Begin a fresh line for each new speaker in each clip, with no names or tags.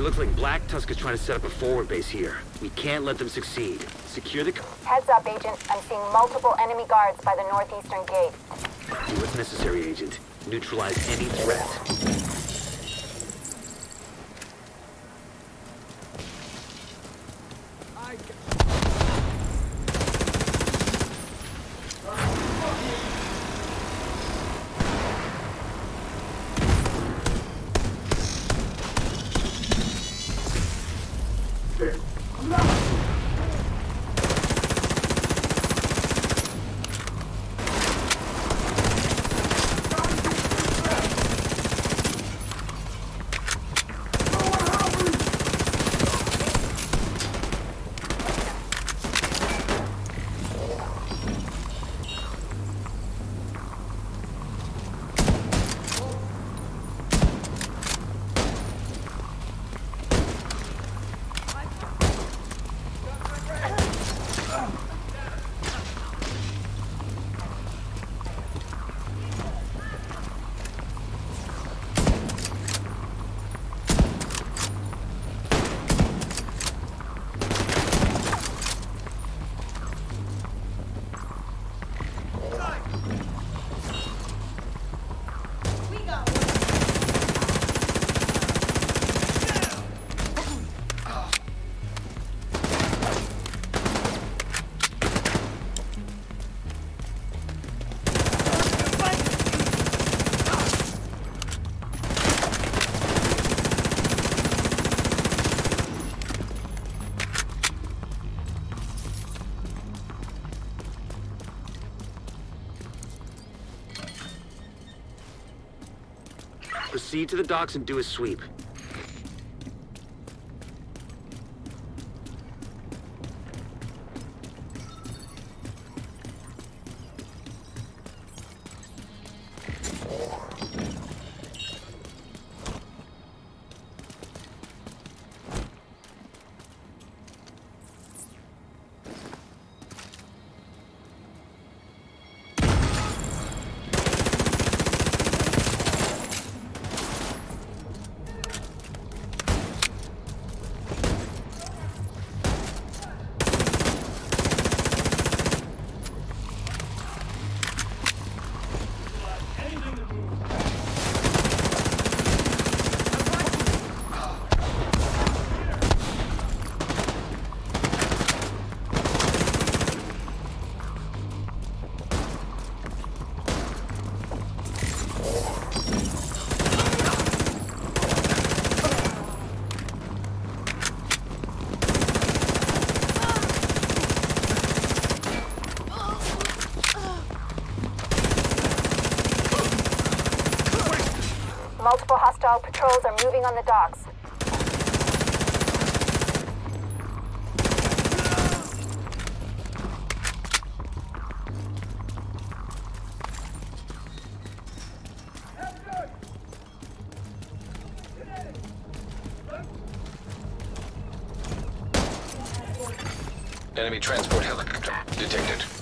It looks like Black Tusk is trying to set up a forward base here. We can't let them succeed. Secure the...
Heads up, Agent. I'm seeing multiple enemy guards by the northeastern gate.
Do what's necessary, Agent. Neutralize any threat. Proceed to the docks and do a sweep.
Hostile patrols are moving on the docks.
Enemy transport helicopter detected.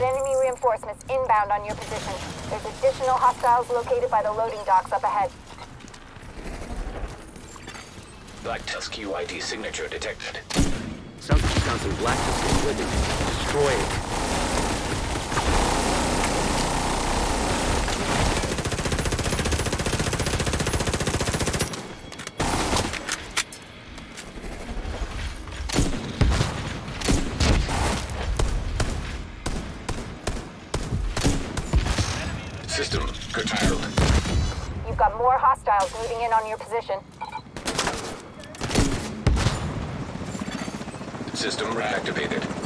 Got enemy reinforcements inbound on your position. There's additional hostiles located by the loading docks up ahead.
Black Tusk UID signature detected.
Sounds like you found some Black Tusk equipment. Destroy it.
System curtailed.
You've got hostiles moving in on your position.
System reactivated.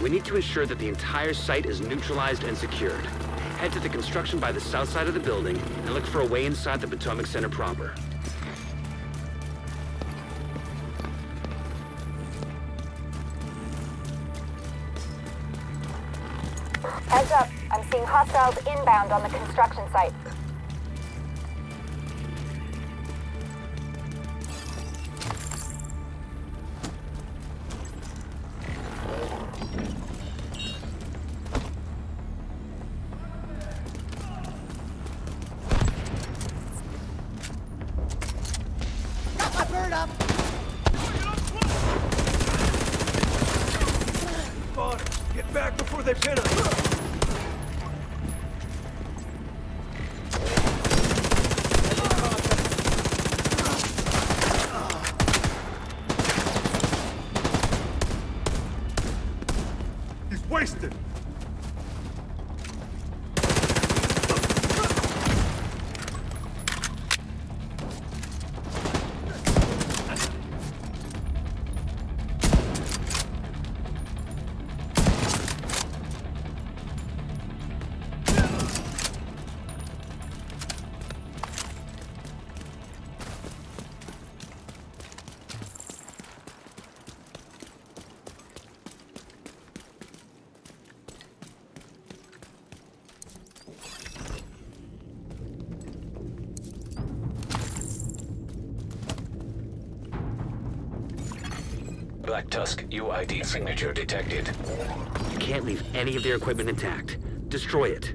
We need to ensure that the entire site is neutralized and secured. Head to the construction by the south side of the building and look for a way inside the Potomac Center proper.
Heads up, I'm seeing hostiles inbound on the construction site.
Black Tusk UID signature detected.
You can't leave any of their equipment intact. Destroy it.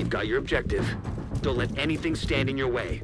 You've got your objective. Don't let anything stand in your way.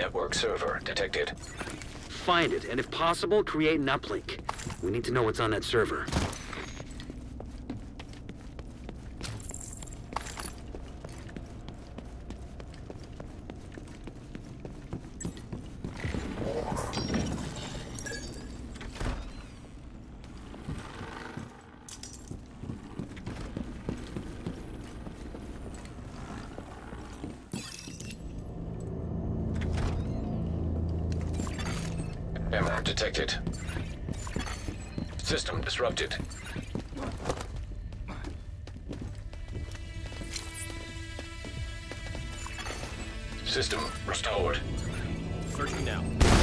Network server detected.
Find it, and if possible, create an uplink. We need to know what's on that server.
Detected. System disrupted. System restored.
Searching now.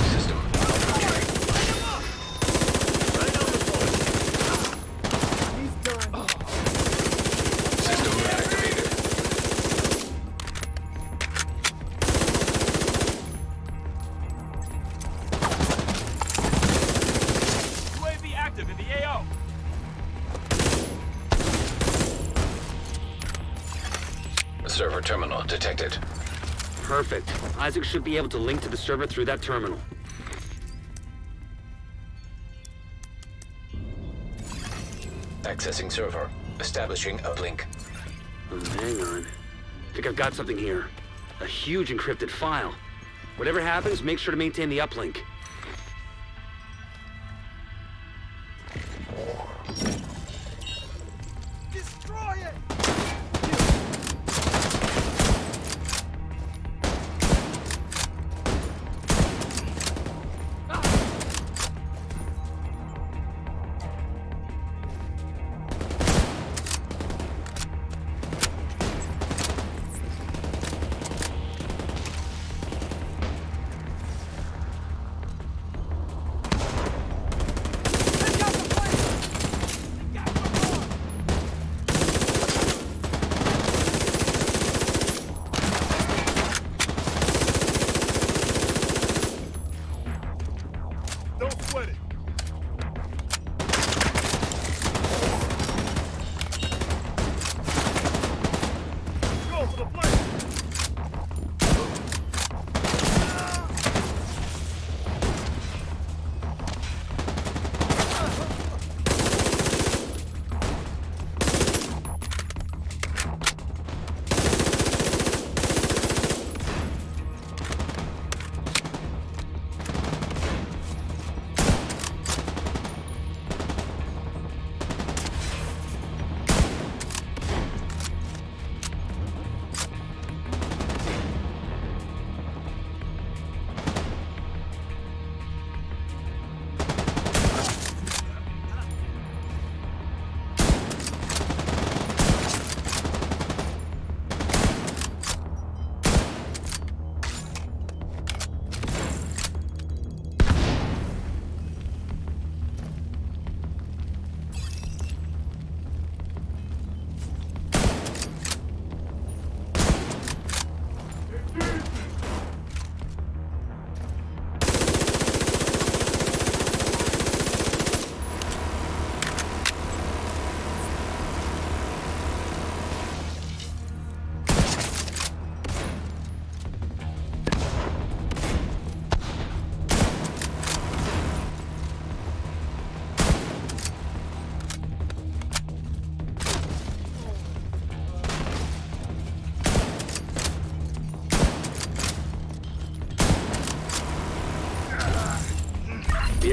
Server terminal detected.
Perfect. ISAC should be able to link to the server through that terminal.
Accessing server. Establishing uplink.
Oh, hang on. think I've got something here. A huge encrypted file. Whatever happens, make sure to maintain the uplink.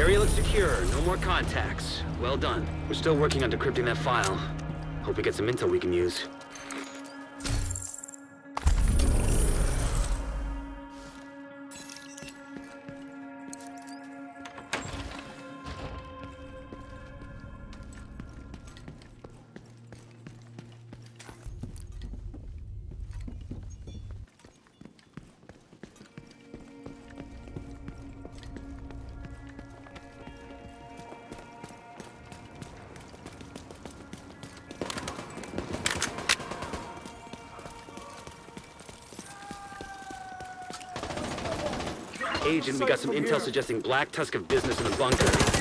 Area looks secure. No more contacts. Well done. We're still working on decrypting that file. Hope we get some intel we can use. Agent, we got some intel suggesting Black Tusk of business in the bunker.